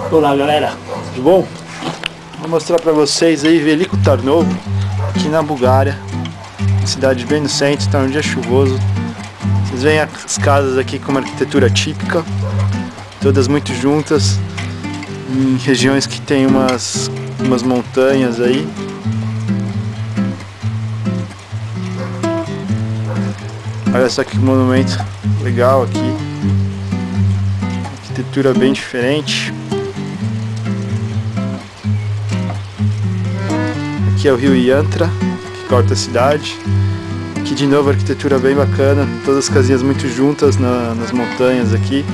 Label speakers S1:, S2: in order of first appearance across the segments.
S1: Olá galera, tudo bom? Vou mostrar pra vocês aí Veliko Tarnovo, aqui na Bulgária, cidade bem no centro, está um dia chuvoso. Vocês veem as casas aqui com uma arquitetura típica, todas muito juntas, em regiões que tem umas, umas montanhas aí. Olha só que monumento legal aqui, arquitetura bem diferente. Aqui é o rio Yantra, que corta a cidade. Aqui de novo arquitetura bem bacana, todas as casinhas muito juntas na, nas montanhas aqui.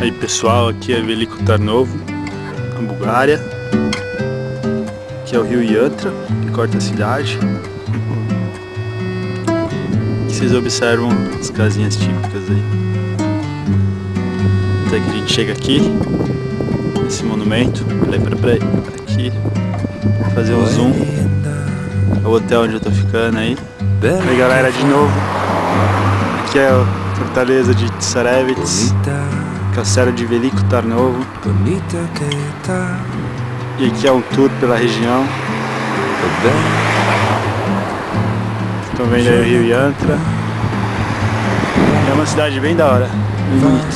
S1: Aí pessoal, aqui é Veliko Tarnovo, na Bulgária. Aqui é o rio Yantra, que corta a cidade. Aqui vocês observam as casinhas típicas aí. Até que a gente chega aqui, nesse monumento. Peraí, peraí, peraí. Aqui. Fazer um zoom. É o hotel onde eu tô ficando aí. Aí galera, de novo. Aqui é a Fortaleza de Tsarevits. Castelo de Veliko Tarnovo. E aqui é um tour pela região. Estão vendo aí o Rio Yantra. É uma cidade bem da hora. Bem bonita.